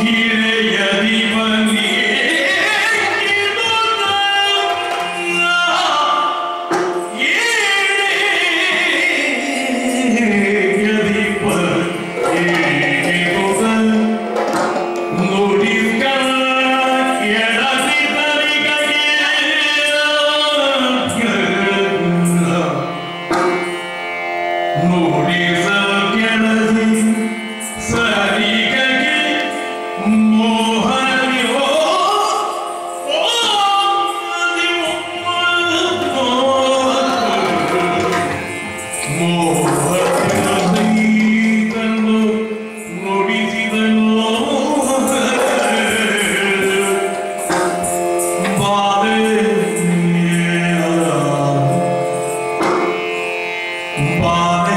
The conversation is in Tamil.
ஆகிய அதிபர் Bye.